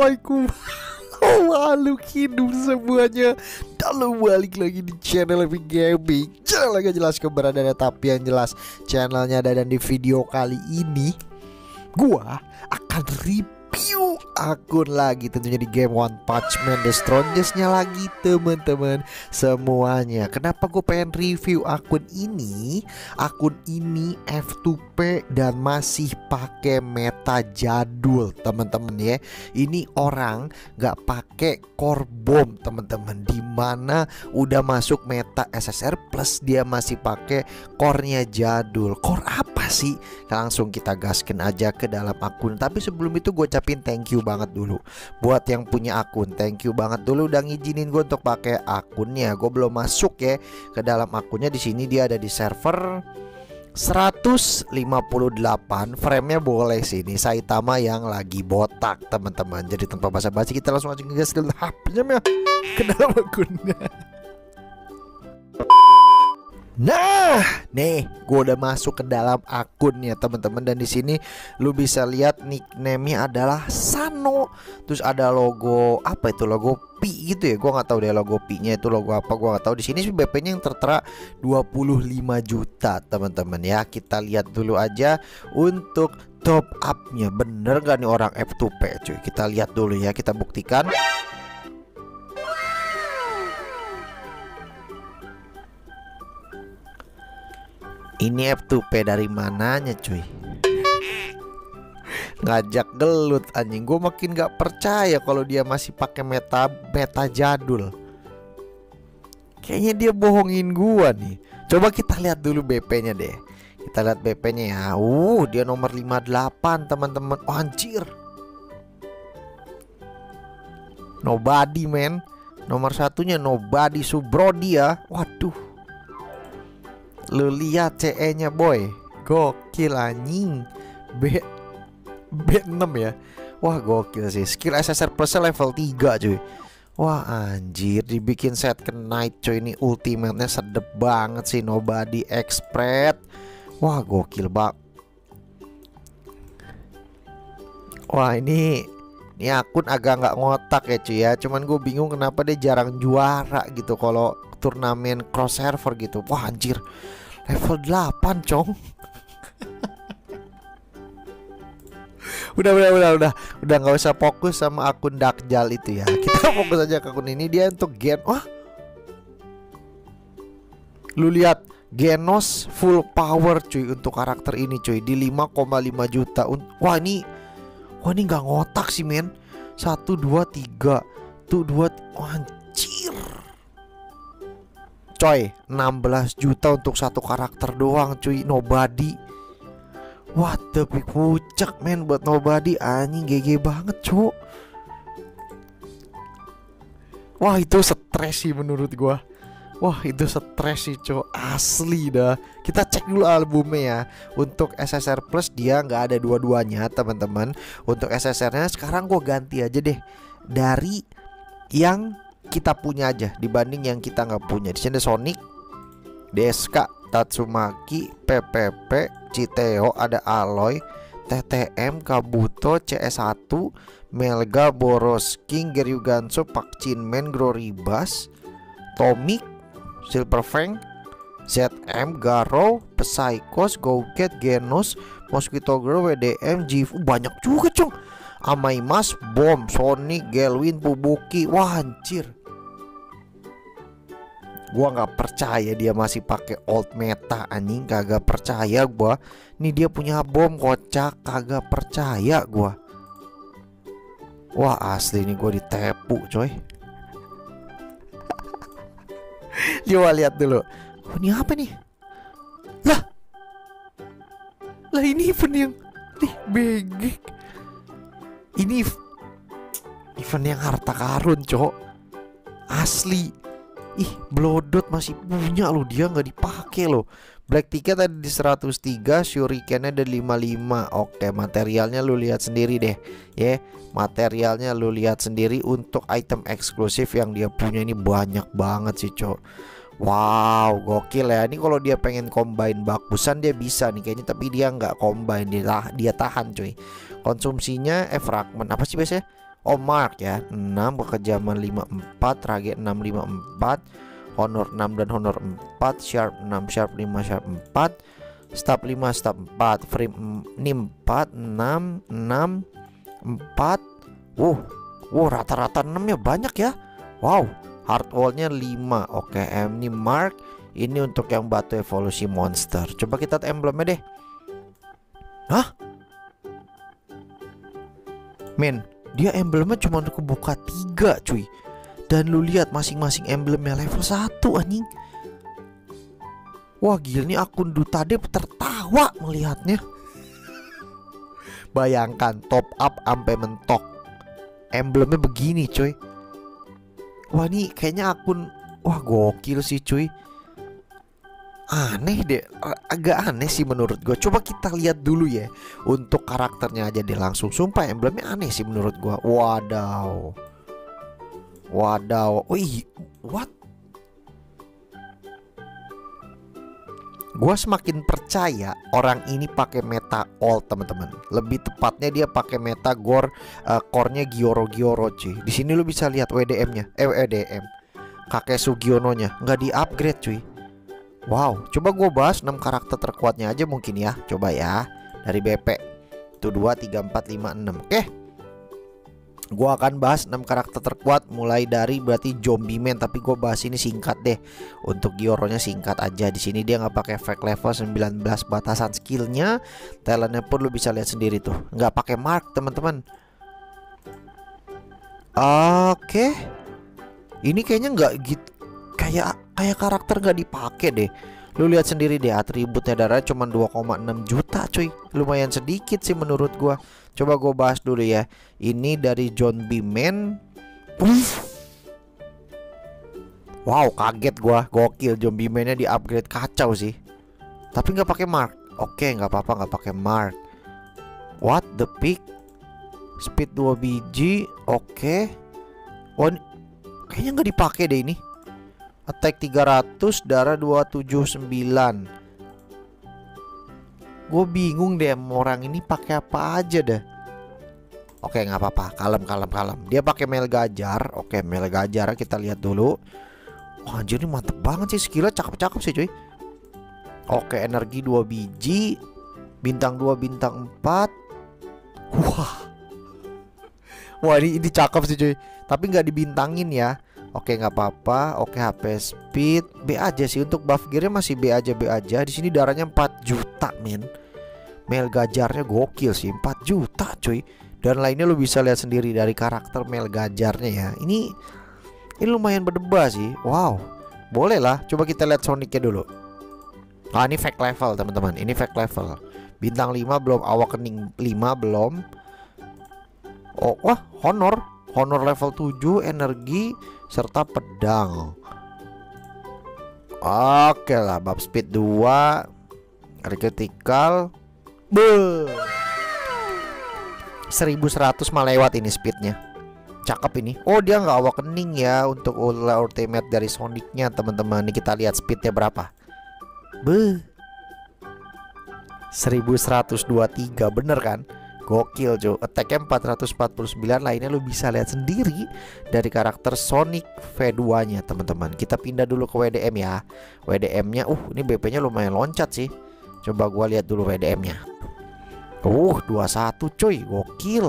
Assalamualaikum. Makhluk hidup semuanya. Dan lo balik lagi di channel Epic Gaming. Jangan lagi jelas keberadaannya Tapi yang jelas. Channelnya ada Dan di video kali ini Gua akan review review akun lagi tentunya di game One Punch Man The Strongestnya lagi teman-teman semuanya. Kenapa gue pengen review akun ini? Akun ini F2P dan masih pakai meta jadul teman-teman ya. Ini orang nggak pakai core bomb teman-teman di mana udah masuk meta SSR plus dia masih pakai core-nya jadul. Core apa sih? Langsung kita gaskin aja ke dalam akun. Tapi sebelum itu gue ucapin thank you banget dulu. Buat yang punya akun thank you banget. Dulu udah ngizinin gue untuk pakai akunnya. Gue belum masuk ya ke dalam akunnya. Di sini dia ada di server 158 frame-nya boleh sih ini Saitama yang lagi botak teman-teman. Jadi tanpa basa-basi kita langsung aja ngegas ke dalam akunnya Nah, nih, gue udah masuk ke dalam akunnya teman-teman dan di sini lu bisa lihat nickname-nya adalah Sano. Terus ada logo apa itu logo Pi gitu ya. Gue nggak tahu deh logo Pi-nya itu logo apa. Gue nggak tahu. Di sini BP-nya yang tertera 25 juta teman-teman ya. Kita lihat dulu aja untuk top up-nya. Bener gak nih orang F2P cuy? Kita lihat dulu ya. Kita buktikan. Ini F2P dari mananya cuy? Ngajak gelut anjing. Gue makin gak percaya kalau dia masih pakai meta meta jadul. Kayaknya dia bohongin gua nih. Coba kita lihat dulu BP-nya deh. Kita lihat BP-nya ya. Uh dia nomor 58 teman-teman. Oh, Anjir. Nobody man Nomor satunya Nobody Subrodi ya. Waduh Lu lihat CE nya boy. Gokil anjing. B B6 ya? Wah gokil sih. Skill SSR plus level 3 cuy. Wah anjir. Dibikin set ke night cuy. Ini ultimate-nya sedep banget sih. Nobody Express Wah gokil bak Wah ini Ini akun agak nggak ngotak ya cuy ya. Cuman gue bingung kenapa dia jarang juara gitu Kalau turnamen cross server gitu. Wah anjir. Level 8 cong. Udah udah udah udah. Udah nggak usah fokus sama akun Dakjal itu ya. Kita fokus aja ke akun ini. Dia untuk gen Wah. Lu lihat Genos full power cuy untuk karakter ini cuy. Di 5,5 juta. Wah ini Wah ini nggak ngotak sih men. 1 2 3 tuh 2 anjir coy 16 juta untuk satu karakter doang cuy. Nobody. What the big pucak men buat nobody. Anjing GG banget cu. Wah itu stres sih menurut gua. Wah itu stres sih cu. Asli dah. Kita cek dulu albumnya ya. Untuk SSR Plus dia nggak ada dua-duanya teman-teman. Untuk SSR nya sekarang gua ganti aja deh. Dari yang kita punya aja dibanding yang kita nggak punya. Di sini Sonic, DSK, Tatsumaki, PPP, Citeo, ada Aloy, TTM, Kabuto, CS1, Melga, Boros King, Geryuganso, Pak Chinmen, Gloribas, Tomik, Silver Fang, ZM, Garo, Psychos, Gouket, Genos, Mosquito Girl, WDM, Jifu banyak juga cong. Amaimas, Bom, Sonic, Gelwin, Pubuki, wah anjir Gua nggak percaya dia masih pakai old meta anjing kagak percaya gua. Nih dia punya bom kocak kagak percaya gua. Wah asli ini gua ditepu coy. Coba lihat dulu. Oh, ini apa nih? Lah. Lah ini event yang nih BG. Ini event yang harta karun, cok. Asli Ih, Blodot masih punya loh, dia nggak dipakai loh. Black ticket ada di 103, Shuriken ada 55. Oke, materialnya lu lihat sendiri deh, ya. Materialnya lu lihat sendiri untuk item eksklusif yang dia punya ini banyak banget sih, Cok. Wow, gokil ya. Ini kalau dia pengen combine bakusan dia bisa nih kayaknya, tapi dia nggak combine, dia, dia tahan, cuy. Konsumsinya eh fragment apa sih biasanya? Oh Mark ya. 6 kekejaman 54 Rage 6 54 Honor 6 dan honor 4 Sharp 6 Sharp 5 Sharp 4 Stab 5 Stab 4 Frame ini 4 6 6 4 Wow Wow rata-rata 6 ya banyak ya. Wow Hard wallnya 5 Oke M ini Mark. Ini untuk yang batu evolusi monster. Coba kita emblemnya deh. Hah? Men, dia emblemnya cuma kebuka tiga cuy. Dan lu lihat masing-masing emblemnya level 1 anjing. Wah gila nih akun Duta Dep tertawa melihatnya. Bayangkan top up sampai mentok. Emblemnya begini cuy. Wah nih kayaknya akun Wah gokil sih cuy aneh deh agak aneh sih menurut gue coba kita lihat dulu ya untuk karakternya aja deh langsung. Sumpah emblemnya aneh sih menurut gue wadaw. Wadaw. Wih what? Gue semakin percaya orang ini pakai meta all teman-teman. Lebih tepatnya dia pakai meta gore uh, core-nya Gioro Gioro cuy. Di sini lu bisa lihat WDM-nya eh WDM kakek Sugiono-nya nggak di upgrade cuy Wow, coba gue bahas 6 karakter terkuatnya aja mungkin ya. Coba ya Dari BP Itu 2, 3, 4, 5, 6 Oke. Gue akan bahas 6 karakter terkuat Mulai dari berarti zombie man Tapi gue bahas ini singkat deh. Untuk Gioronya singkat aja. Di sini dia nggak pakai fake level 19 batasan skillnya. Talentnya pun lu bisa lihat sendiri tuh. Nggak pakai mark teman-teman. Oke. Ini kayaknya nggak gitu kayak kayak karakter nggak dipakai deh. Lu lihat sendiri deh atributnya darah cuma 2,6 juta cuy. Lumayan sedikit sih menurut gua. Coba gua bahas dulu ya. Ini dari John B. Man wow kaget gua. Gokil John B. Man nya di upgrade kacau sih. Tapi nggak pakai mark. Oke nggak apa-apa nggak pakai mark. What the pick? Speed 2 biji oke. Oh kayaknya nggak dipakai deh ini Attack 300 Darah 279 Gue bingung deh orang ini pakai apa aja dah Oke nggak apa-apa. Kalem kalem kalem. Dia pakai Mel Gajar. Oke Mel Gajar kita lihat dulu. Wah anjir ini mantep banget sih. Skillnya cakep-cakep sih cuy. Oke energi 2 biji. Bintang 2 bintang 4 Wah. Wah ini, ini cakep sih cuy. Tapi nggak dibintangin ya Oke nggak apa-apa. Oke HP speed B aja sih untuk buff gearnya masih B aja B aja. Di sini darahnya 4 juta men. Mel gajarnya gokil sih 4 juta cuy. Dan lainnya lu bisa lihat sendiri dari karakter Mel gajarnya ya. Ini ini lumayan berdebar sih. Wow. Boleh lah. Coba kita lihat Sonicnya dulu. Ah ini fake level teman-teman. Ini fake level. Bintang 5 belum, awak kening 5 belum. Oh, wah, honor. Honor level 7, energi serta pedang. Oke lah, bab speed 2 critical. Be. 1100 mah lewat ini speednya. Cakep ini. Oh, dia nggak awakening ya untuk ultimate dari Sonicnya, teman-teman. Ini kita lihat speednya berapa. Be. 1123 bener kan? Gokil Jo. Attacknya 449 lainnya lu bisa lihat sendiri Dari karakter Sonic V2 nya teman-teman. Kita pindah dulu ke WDM ya. WDM nya Uh ini BP nya lumayan loncat sih. Coba gua lihat dulu WDM nya Uh 21 coy Gokil.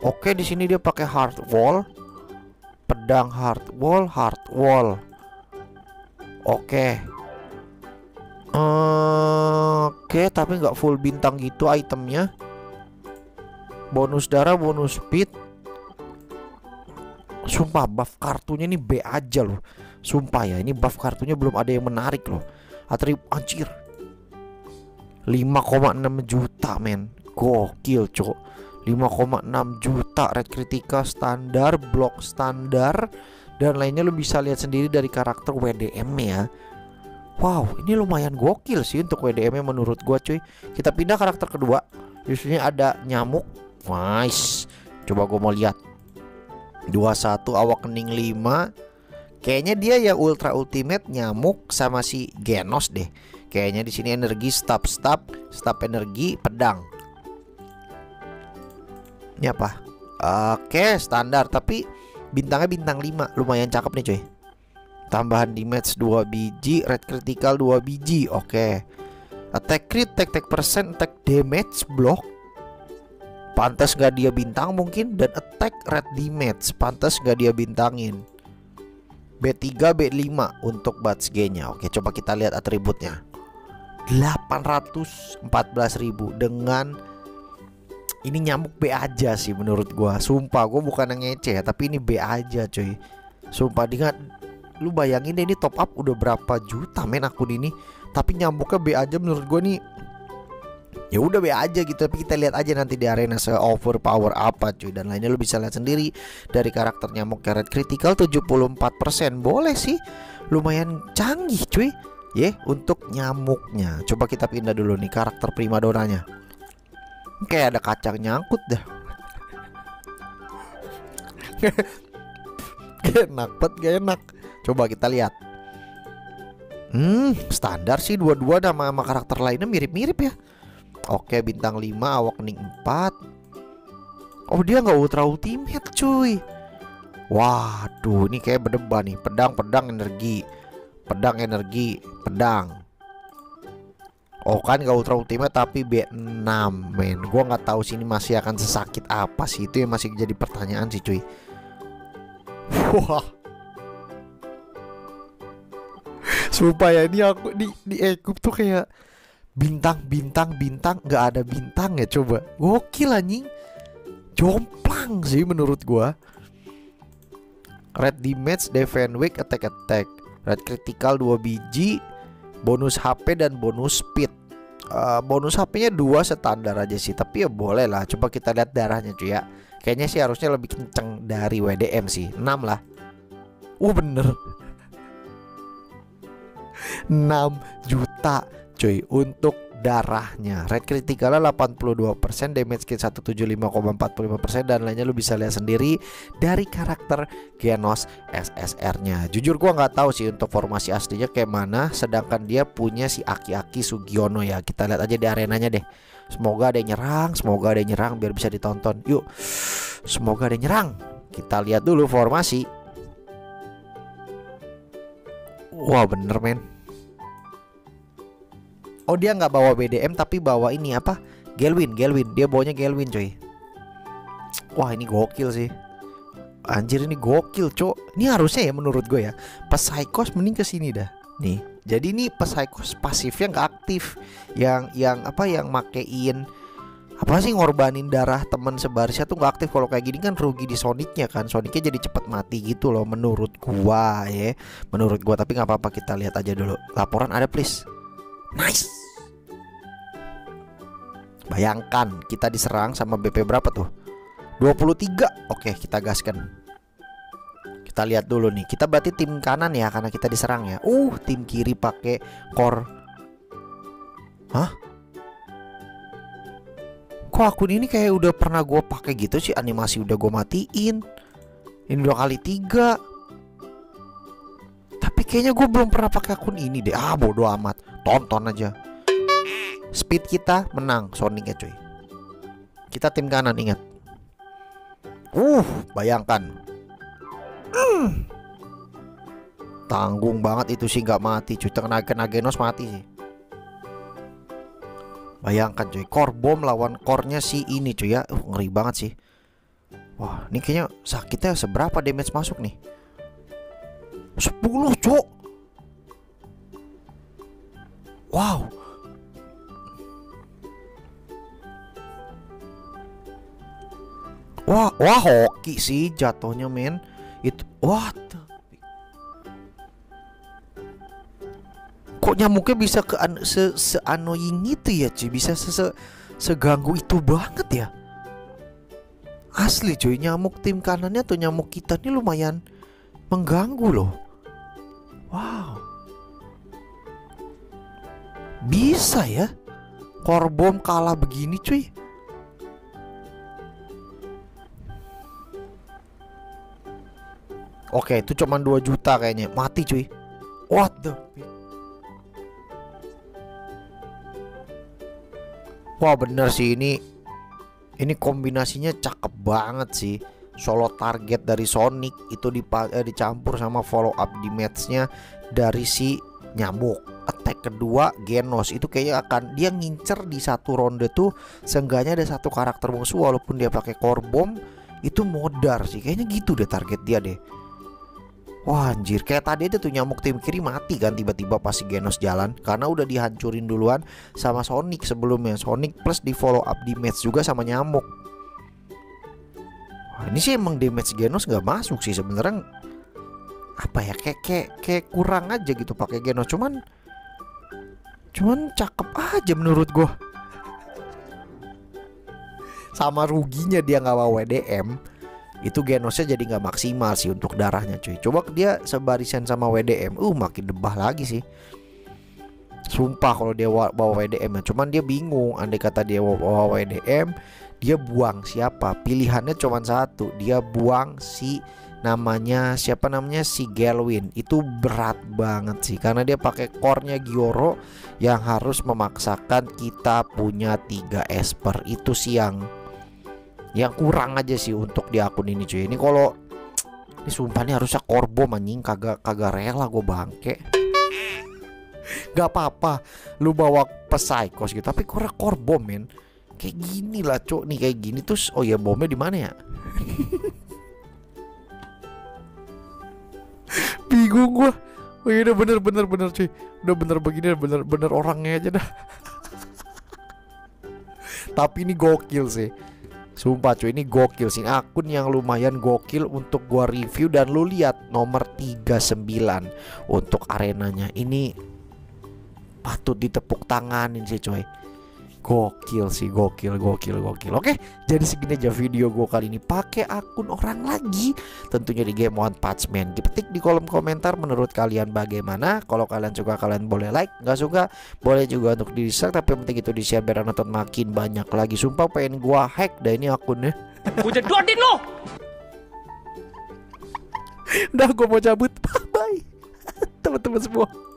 Oke di sini dia pakai hard wall. Pedang hard wall Hard wall. Oke Oke, tapi nggak full bintang gitu itemnya. Bonus darah, bonus speed. Sumpah buff kartunya ini B aja loh. Sumpah ya, ini buff kartunya belum ada yang menarik loh. Atribut anjir. 5,6 juta men. Gokil, cok. 5,6 juta red kritika standar, block standar dan lainnya lo bisa lihat sendiri dari karakter WDM ya. Wow, ini lumayan gokil sih untuk WDM menurut gua cuy. Kita pindah karakter kedua. Di sini ada nyamuk. Nice. Coba gua mau lihat. 21 awak kening 5. Kayaknya dia ya ultra ultimate nyamuk sama si Genos deh. Kayaknya di sini energi stop stop, stop energi pedang. Ini apa? Oke standar tapi bintangnya bintang 5 lumayan cakep nih cuy Tambahan damage 2 biji Red critical 2 biji Oke. Attack crit, attack, attack percent, attack damage block. Pantas gak dia bintang mungkin Dan attack red damage. Pantas gak dia bintangin. B3, B5 untuk Bats G-nya. Oke coba kita lihat atributnya. 814.000 dengan ini nyamuk B aja sih menurut gua. Sumpah gua bukan yang ngece ya, tapi ini B aja cuy. Sumpah dengan lu bayangin deh ini top up udah berapa juta men akun ini, tapi nyamuknya B aja menurut gua nih ya udah be aja gitu. Tapi kita lihat aja nanti di arena se overpower apa cuy. Dan lainnya lu bisa lihat sendiri dari karakter nyamuk karet critical 74% boleh sih. Lumayan canggih cuy. Ya yeah, untuk nyamuknya. Coba kita pindah dulu nih karakter primadonanya. Kayak ada kacang nyangkut dah. enak banget gak enak. Coba kita lihat. Hmm, standar sih dua-dua nama sama karakter lainnya mirip-mirip ya. Oke, bintang 5, awakening 4. Oh, dia nggak ultra ultimate, cuy. Waduh, ini kayak berdebat nih. Pedang, pedang energi. Pedang energi, pedang. Oh kan gak Ultra Ultimate tapi B6 men Gue gak tahu sih ini masih akan sesakit apa sih Itu yang masih jadi pertanyaan sih cuy Wah Sumpah ya ini aku di, di Ekup tuh kayak Bintang, bintang, bintang Gak ada bintang ya coba. Gokil anjing. Jomplang sih menurut gue Red damage, defense weak, attack attack. Red critical 2 biji. Bonus HP dan bonus speed. Uh, bonus HP-nya dua standar aja sih tapi ya boleh lah. Coba kita lihat darahnya cuy ya. Kayaknya sih harusnya lebih kenceng dari WDM sih. 6 lah. Uh bener 6 juta cuy untuk darahnya. Red critical 82% Damage kit 175,45% Dan lainnya lu bisa lihat sendiri Dari karakter Genos SSR nya Jujur gua nggak tahu sih untuk formasi aslinya kayak mana Sedangkan dia punya si Aki-Aki Sugiono ya. Kita lihat aja di arenanya deh. Semoga ada yang nyerang Semoga ada yang nyerang biar bisa ditonton. Yuk Semoga ada yang nyerang. Kita lihat dulu formasi. Wah bener men Oh dia nggak bawa BDM tapi bawa ini apa? Gelwin, Gelwin. Dia bawanya Gelwin coy. Wah ini gokil sih. Anjir ini gokil cok. Ini harusnya ya menurut gue ya. Psychos mending ke sini dah. Nih. Jadi ini Psychos pasifnya nggak aktif. Yang yang apa yang makein apa sih ngorbanin darah teman sebarisnya tuh nggak aktif kalau kayak gini kan rugi di Sonicnya kan Sonicnya jadi cepet mati gitu loh menurut gua ya menurut gua tapi nggak apa-apa kita lihat aja dulu laporan ada please Nice. Bayangkan kita diserang sama BP berapa tuh? 23. Oke, kita gaskan. Kita lihat dulu nih. Kita berarti tim kanan ya karena kita diserang ya. Uh, tim kiri pakai core. Hah? Kok akun ini kayak udah pernah gue pakai gitu sih animasi udah gue matiin. Ini dua kali tiga. Tapi kayaknya gue belum pernah pakai akun ini deh. Ah bodoh amat tonton aja. Speed kita menang Sonic ya cuy. Kita tim kanan ingat. Uh bayangkan. Uh. tanggung banget itu sih nggak mati cuy. Kena Genos mati sih. Bayangkan cuy. Core bom lawan core-nya si ini cuy ya. Uh, ngeri banget sih. Wah ini kayaknya sakitnya seberapa damage masuk nih? 10 cok Wow. Wah, wah hoki sih jatuhnya men. Itu what? Kok nyamuknya bisa ke an se, se annoying itu ya, cuy? Bisa se, se seganggu itu banget ya? Asli cuy, nyamuk tim kanannya atau nyamuk kita ini lumayan mengganggu loh. Bisa ya. Korbom kalah begini cuy. Oke itu cuma 2 juta kayaknya. Mati cuy. What the Wah bener sih. Ini Ini kombinasinya cakep banget sih. Solo target dari Sonic itu dipa eh, dicampur sama follow up di matchnya dari si nyamuk attack kedua Genos itu kayaknya akan dia ngincer di satu ronde tuh seenggaknya ada satu karakter musuh walaupun dia pakai core bomb itu modar sih. Kayaknya gitu deh target dia deh. Wah anjir. Kayak tadi aja tuh nyamuk tim kiri mati kan tiba-tiba pas si Genos jalan. Karena udah dihancurin duluan sama Sonic sebelumnya. Sonic plus di follow up di match juga sama nyamuk. Wah ini sih emang damage Genos nggak masuk sih sebenarnya. Apa ya kayak kayak kayak kurang aja gitu pakai Genos. Cuman cuman cakep aja menurut gua. Sama ruginya dia nggak bawa WDM itu genosnya jadi nggak maksimal sih untuk darahnya cuy. Coba dia sebarisan sama WDM uh makin debah lagi sih. Sumpah kalau dia bawa WDM ya. Cuman dia bingung andai kata dia bawa WDM dia buang siapa? Pilihannya cuma satu dia buang si namanya siapa namanya? Si Gelwin. Itu berat banget sih karena dia pakai core-nya Gioro yang harus memaksakan kita punya tiga esper. Itu siang yang kurang aja sih untuk di akun ini cuy. Ini kalau ini sumpah nih harusnya korbo anjing. Kagak kagak rela gue bangke. Gak apa-apa lu bawa pesaikos gitu. Tapi kurang korbo men. Kayak gini lah cok. Nih kayak gini terus oh ya bomnya di mana ya bingung gua. Oh iya udah bener bener bener cuy. Udah bener begini bener bener orangnya aja dah. Tapi ini gokil sih. Sumpah cuy ini gokil sih. Akun yang lumayan gokil untuk gua review dan lu lihat nomor 39 untuk arenanya. Ini patut ditepuk tanganin sih cuy Gokil sih, gokil, gokil, gokil. Oke, jadi segini aja video gue kali ini pakai akun orang lagi. Tentunya di game One Punch Man. Dipetik di kolom komentar menurut kalian bagaimana. Kalau kalian suka kalian boleh like, nggak suka boleh juga untuk di dislike. Tapi yang penting itu di share biar nonton makin banyak lagi. Sumpah pengen gua hack dah ini akunnya. Gue jedotin lo. Udah gue mau cabut. Bye. Teman-teman semua.